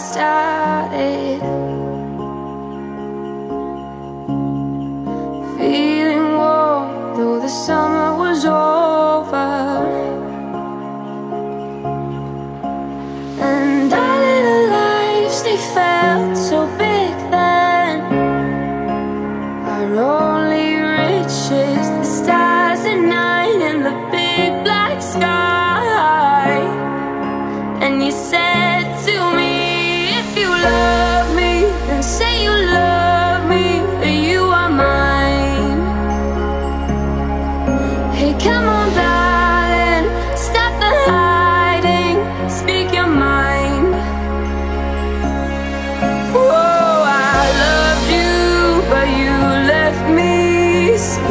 started Feeling warm though the summer was over. And our little lives, they felt so big then. I wrote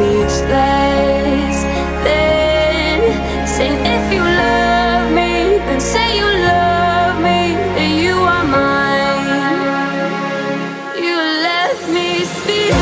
speechless. Then if you love me, then say you love me, you are mine. You me.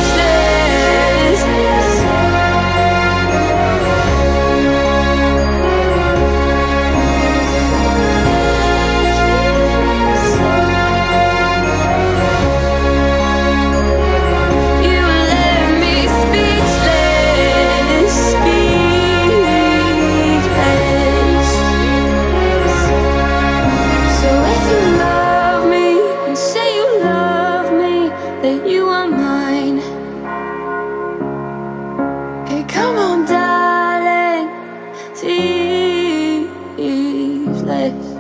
eyes